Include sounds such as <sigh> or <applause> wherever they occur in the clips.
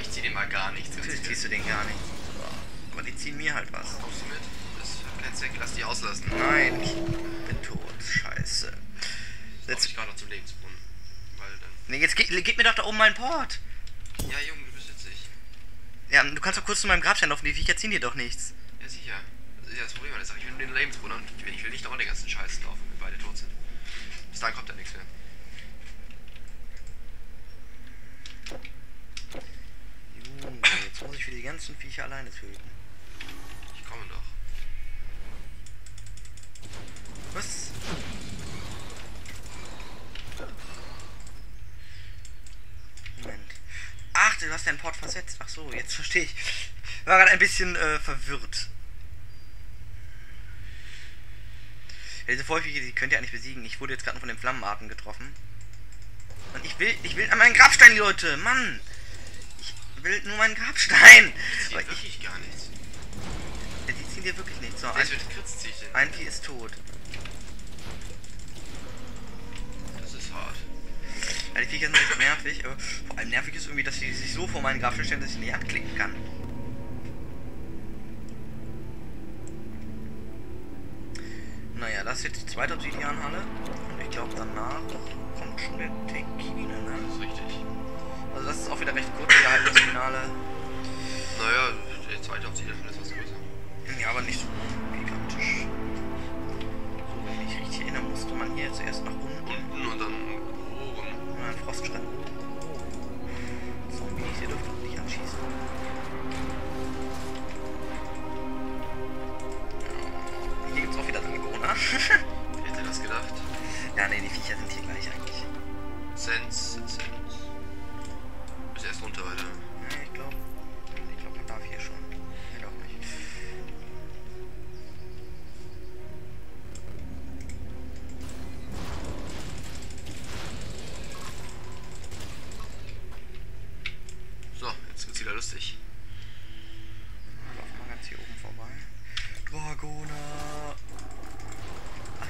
ich zieh dir mal gar nichts. Natürlich ziehst du den gar nicht. Aber die ziehen mir halt was. Kommst du mit? Das hat keinen Zweck, lass die auslassen. Nein, ich bin tot. Scheiße. Jetzt ich gerade noch zum Lebensbrunnen. Weil dann. Nee, jetzt gib, gib mir doch da oben meinen Port. Ja, Junge, du bist witzig. Ja, du kannst doch kurz zu meinem Grabstein laufen, die Viecher ziehen dir doch nichts. Ja, sicher. Das ist ja das Problem, das sag ich will nur den Lebensbrunnen und ich will, ich nicht auch den ganzen Scheiß laufen, wenn beide tot sind. Bis dann kommt da nichts mehr. Junge, jetzt muss ich für die ganzen Viecher alleine töten. Ich komme doch. Was? Moment. Ach, du hast deinen Port versetzt. Ach so, jetzt verstehe ich. War gerade ein bisschen äh, verwirrt. Ja, diese Vollviecher, die könnt ihr eigentlich besiegen. Ich wurde jetzt gerade von den Flammenarten getroffen. Und ich will, ich will an meinen Grabstein, die Leute. Mann. Ich will nur meinen Grabstein. Die ziehen ich, wirklich gar nichts. die ziehen dir wirklich nicht. So, ein, ein Vieh ist tot. Das ist hart. Ja, die Viecher sind echt nervig, aber vor allem nervig ist irgendwie, dass sie sich so vor meinen Grabstein stellen, dass ich nicht anklicken kann. Naja, das ist jetzt die zweite Obsidianhalle. Und ich glaube, danach kommt schon der Tekine, ne? Das ist auch wieder recht kurz, wir halten das Finale. Naja, der zweite Obsidian ist was größer. Ja, aber nicht so gigantisch. So, wenn ich mich richtig erinnern musste, man hier zuerst nach unten.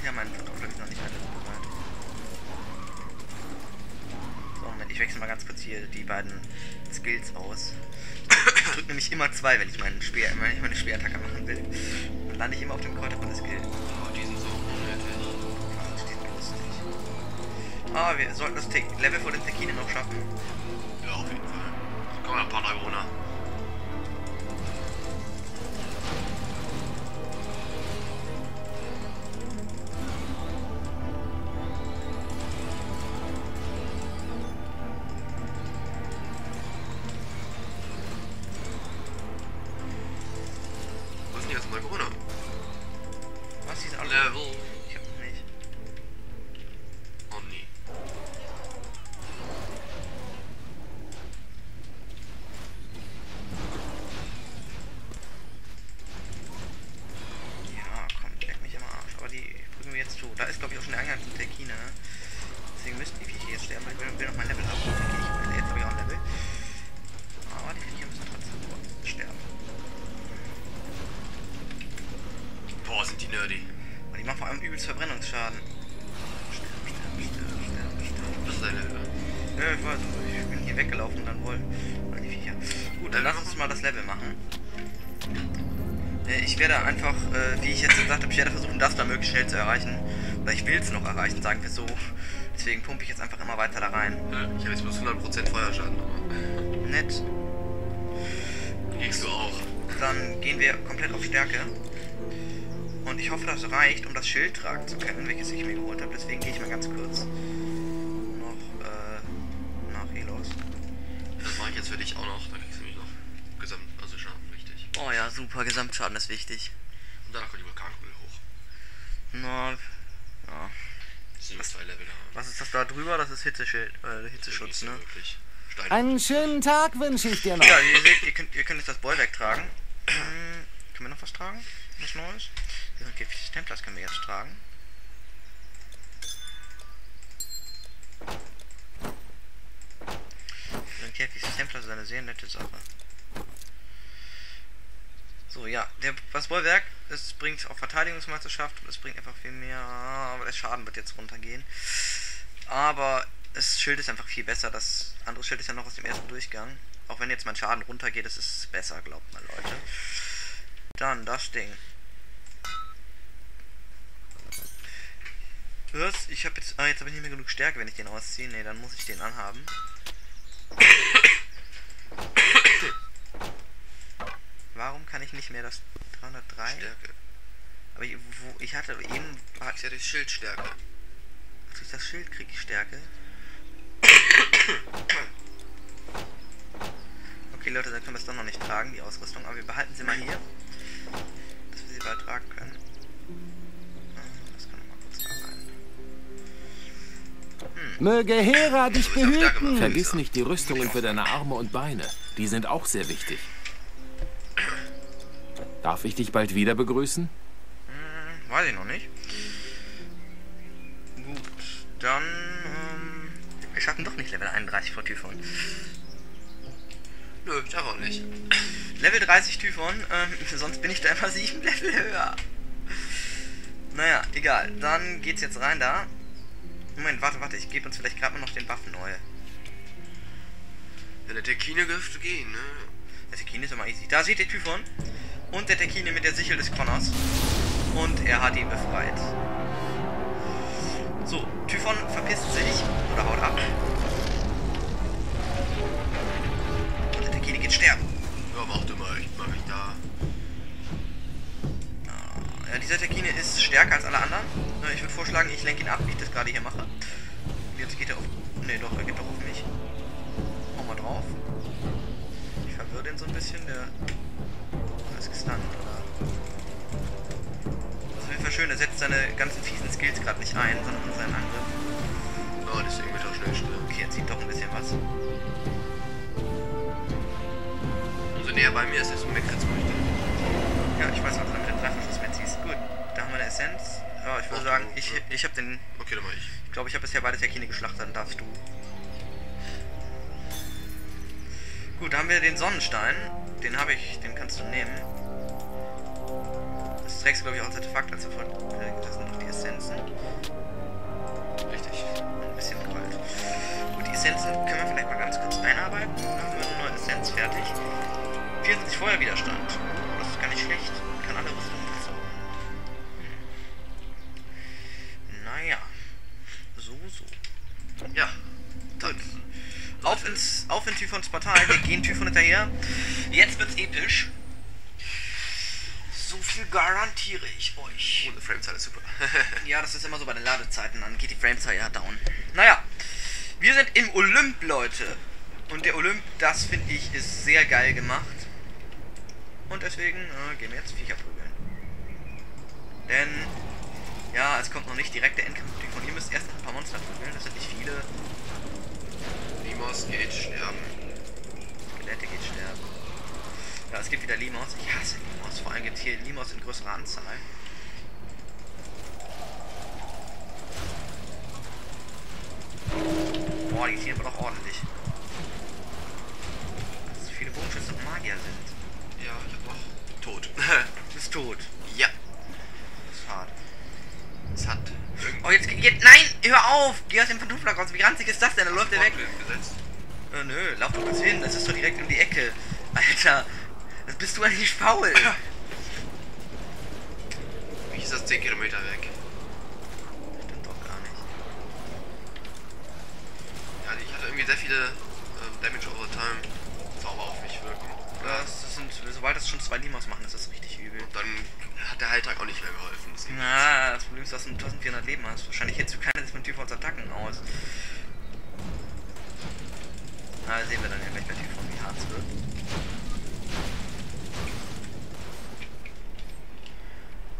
Ja, mein Kartoffel ist noch nicht alles bereit. So, Moment, ich wechsle mal ganz kurz hier die beiden Skills aus. Ich drücke nämlich immer zwei, wenn ich meinen Speer, wenn ich meine Speerattacke machen will. Dann lande ich immer auf dem Kräuterkunde-Skill. Oh, die sind so unnötig. Ah, die sind lustig. Ah, wir sollten das Level vor den Tekinen noch schaffen. Ja, auf jeden Fall. Komm mal, ein paar Dragoner. Nerdy. Und die machen vor allem übelst Verbrennungsschaden. Sterben, sterben, sterben, sterben, sterben. Das ist ein Level. Ja, ich weiß, ich bin hier weggelaufen, dann wollen die Viecher. Gut, dann lass uns mal das Level machen. Äh, Ich werde einfach, äh, wie ich jetzt gesagt habe, ich werde versuchen, das da möglichst schnell zu erreichen. Oder ich will es noch erreichen, sagen wir so. Deswegen pumpe ich jetzt einfach immer weiter da rein. Ja, ich habe jetzt bloß 100% Feuerschaden. Nett. Kriegst du auch. Dann gehen wir komplett auf Stärke. Und ich hoffe, das reicht, um das Schild tragen zu können, welches ich mir geholt habe. Deswegen gehe ich mal ganz kurz noch äh, nach Elos. Das mache ich jetzt für dich auch noch. Da kriegst du nämlich noch Gesamt, also Schaden, richtig. Oh ja, super, Gesamtschaden ist wichtig. Und danach kommt die Vulkankugel hoch. Na, ja. Nur zwei Level da. Was ist das da drüber? Das ist Hitzeschild, äh, Hitzeschutz, ne? Einen schönen Tag wünsche ich dir noch. Ja, ihr seht, ihr könnt, ihr könnt jetzt das Bollwerk tragen. Hm, <clears throat> können wir noch was tragen? Was Neues? Diesen Käfig des Templers können wir jetzt tragen. Diesen Käfig des Templers ist eine sehr nette Sache. So, ja, der, das Bollwerk, es bringt auch Verteidigungsmeisterschaft und es bringt einfach viel mehr, aber der Schaden wird jetzt runtergehen. Aber das Schild ist einfach viel besser. Das andere Schild ist ja noch aus dem ersten Durchgang. Auch wenn jetzt mein Schaden runtergeht, ist es besser, glaubt mal, Leute. Dann das Ding. Was? Ich habe jetzt. Ah, jetzt habe ich nicht mehr genug Stärke, wenn ich den ausziehe. Ne, dann muss ich den anhaben. Warum kann ich nicht mehr das 303? Stärke. Aber ich, wo, ich hatte eben. War, Ist ja die Schildstärke. durch das Schild kriege ich Stärke. Okay, Leute, dann können wir es doch noch nicht tragen, die Ausrüstung. Aber wir behalten sie mal hier. Möge Hera dich behüten. Vergiss nicht die Rüstungen für deine Arme und Beine. Die sind auch sehr wichtig. Darf ich dich bald wieder begrüßen? Hm, weiß ich noch nicht. Gut, dann. Ähm, wir schaffen doch nicht Level 31 vor Typhon. Nö, ich auch nicht. Level 30 Typhon, ähm, <laughs> sonst bin ich da immer 7 Level höher. Naja, egal. Dann geht's jetzt rein da. Moment, warte, warte, ich gebe uns vielleicht gerade mal noch den Waffen neu. Ja, der Tekine dürfte gehen, ne? Der Tekine ist immer easy. Da seht ihr Typhon. Und der Tekine mit der Sichel des Kronos. Und er hat ihn befreit. So, Typhon verpisst sich. Oder haut ab. Und der Tekine geht sterben. Ja, warte dieser Tekine ist stärker als alle anderen. Äh, Ich würde vorschlagen, ich lenke ihn ab, wie ich das gerade hier mache. Jetzt geht er auf. Ne, doch, er geht doch auf mich. Hau mal drauf. Ich verwirre den so ein bisschen, der. Der ist gestunt, oder? Das ist auf jeden Fall schön, er setzt seine ganzen fiesen Skills gerade nicht ein, sondern in seinen Angriff. Oh, deswegen wird er schnell still. Okay, er zieht doch ein bisschen was. Umso näher bei mir ist, desto mehr Kritz möchte. Ja, ich weiß, was du mit dem Ziehst. Gut, da haben wir eine Essenz. Ja, ich würde Ach, sagen, du, ich, ja. ich habe den. Okay, dann mach ich. Ich glaube, ich habe bisher beide Tekine geschlachtet, dann darfst du. Gut, da haben wir den Sonnenstein. Den habe ich, den kannst du nehmen. Das trägst du, glaube ich, auch als Artefakt, als sofort. Das sind noch die Essenzen. Richtig. Ein bisschen Gold. Gut, die Essenzen können wir vielleicht mal ganz kurz einarbeiten. Dann haben wir eine neue Essenz fertig. 74 Feuerwiderstand. Oh, das ist gar nicht schlecht. Kann alle Rüstungen Typhons Portal. Wir gehen Typhon hinterher. Jetzt wird's episch. So viel garantiere ich euch. Ohne Framezahl ist super. <laughs> <laughs> Ja, das ist immer so bei den Ladezeiten. Dann geht die Framezahl ja down. Naja. Wir sind im Olymp, Leute. Und der Olymp, das finde ich, ist sehr geil gemacht. Und deswegen äh, gehen wir jetzt Viecher prügeln. Denn, ja, es kommt noch nicht direkt der Endkampf Typhon. Ihr müsst erst ein paar Monster prügeln. Das sind nicht viele. Limos geht sterben. Skelette geht sterben. Ja, es gibt wieder Limos. Ich hasse Limos. Vor allem gibt es hier Limos in größerer Anzahl. Boah, die ziehen aber doch ordentlich. Dass so viele Bogenschützen und Magier sind. Ja, ich hab noch. <laughs> Tot. Du bist tot. ja. Das ist hart. Es hat Oh, jetzt geht. Nein! Hör auf! Geh aus dem Pantoffeln raus. Wie ranzig ist das denn? Da läuft der weg. Äh, nö, lauf doch kurz hin. Das ist doch direkt um die Ecke. Alter, das bist du eigentlich faul. Wie ist das 10 Kilometer weg? Stimmt doch gar nicht. Ja, ich hatte irgendwie sehr viele ähm, Damage over time Zauber auf mich wirken. Das, das sind, sobald das schon zwei Limos machen, ist das richtig übel. Und dann hat der Heiltag auch nicht mehr geholfen. Na, ist, dass du 1400 Leben hast. Wahrscheinlich hältst du keine von Typhons Attacken aus. Na, sehen wir dann ja gleich bei Typhon, wie hart es wird.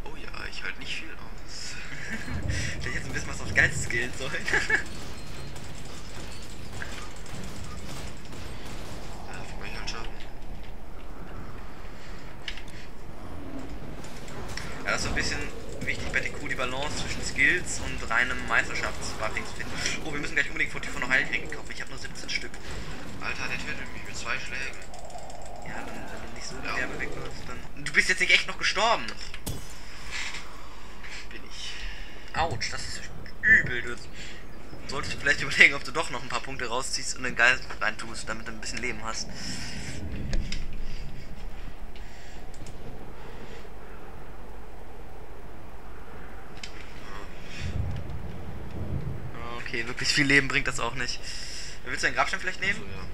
Oh ja, ich halte nicht viel aus. <laughs> Vielleicht jetzt ein bisschen was aufs Geilste skillen soll. <laughs> Ja, dafür mache ich Schaden. ja, das ist so ein bisschen wichtig bei TQ die Balance zwischen Skills und reinem Meisterschaftsbuffing zu finden. Oh, wir müssen gleich unbedingt vor Typhon noch Heiltränke kaufen. Ich habe nur 17 Stück. Alter, der tötet mich mit zwei Schlägen. Ja, dann, wenn du nicht so Ja. derbe wegläufst, dann... Du bist jetzt nicht echt noch gestorben. Bin ich. Autsch, das ist übel. Das solltest du vielleicht überlegen, ob du doch noch ein paar Punkte rausziehst und den Geist reintust, damit du ein bisschen Leben hast. Okay, wirklich viel Leben bringt das auch nicht. Willst du einen Grabstein vielleicht nehmen? So, ja.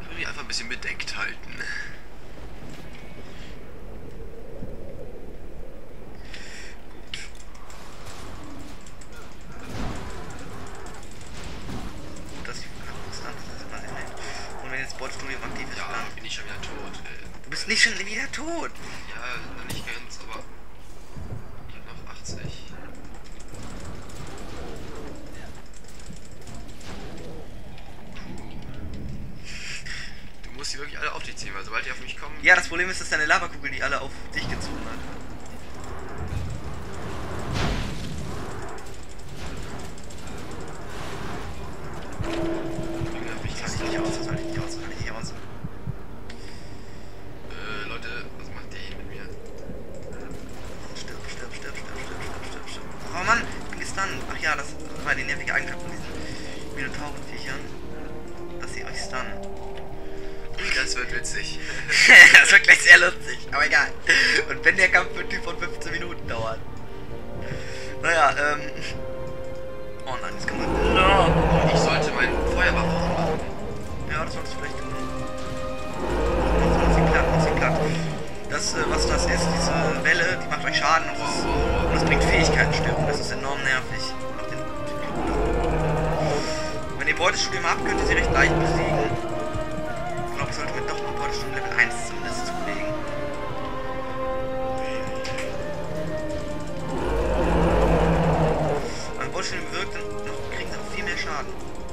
Ich will die einfach ein bisschen bedeckt halten. Bordstudio aktiv ist, Ja, dann... bin ich schon wieder tot. Du bist nicht schon wieder tot! ja, noch nicht ganz, aber ich hab noch 80. Du musst die ziehen, weil sobald die auf mich kommen. Ja, das Problem ist, dass deine Lavakugel die alle auf dich gezogen hat. Äh. Oh ja, das war die nervige Eigenschaft von diesen Minotaurenviechern. Dass sie euch stunnen. Das wird witzig. <laughs> das wird gleich sehr lustig, aber egal. Und wenn der Kampf wirklich von 15 Minuten dauert. Naja, ähm. Oh nein, das kann man. No. Ich sollte meinen Feuerbach machen. Ja, das solltest du vielleicht tun. Mach sie platt, mach sie platt. Das, äh, was das ist, diese Welle, die macht euch Schaden und das, und das bringt Fähigkeitenstörung. Das ist enorm nervig. Wenn ihr Beutestudium habt, könnt ihr sie recht leicht besiegen. Auch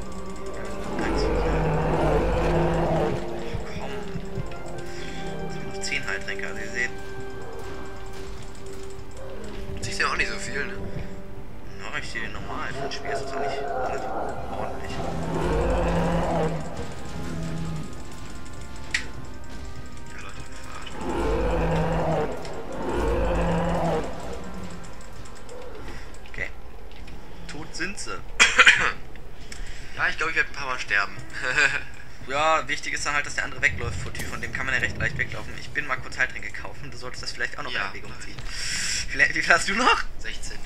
glaube, ich werde ein paar Mal sterben. <laughs> Ja, wichtig ist dann halt, dass der andere wegläuft vor Tür. Von dem kann man ja recht leicht weglaufen. Ich bin mal kurz Heiltränke kaufen. Du solltest das vielleicht auch noch in Ja, Erwägung mach ich. ziehen. Vielleicht, wie viel hast du noch? 16.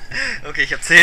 Okay, ich habe 10.